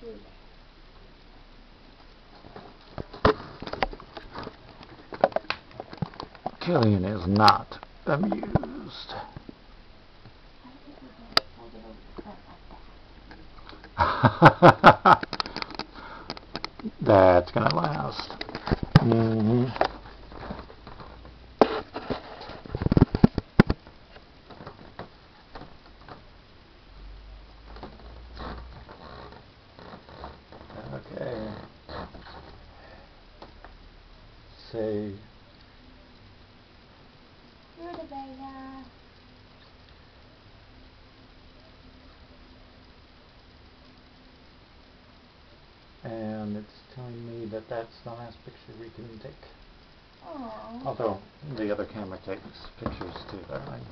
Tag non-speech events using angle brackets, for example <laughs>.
through Killian is not amused. <laughs> That's gonna last. hmm Say Rutabaga. and it's telling me that that's the last picture we can take. Aww. Although the other camera takes pictures too, darling.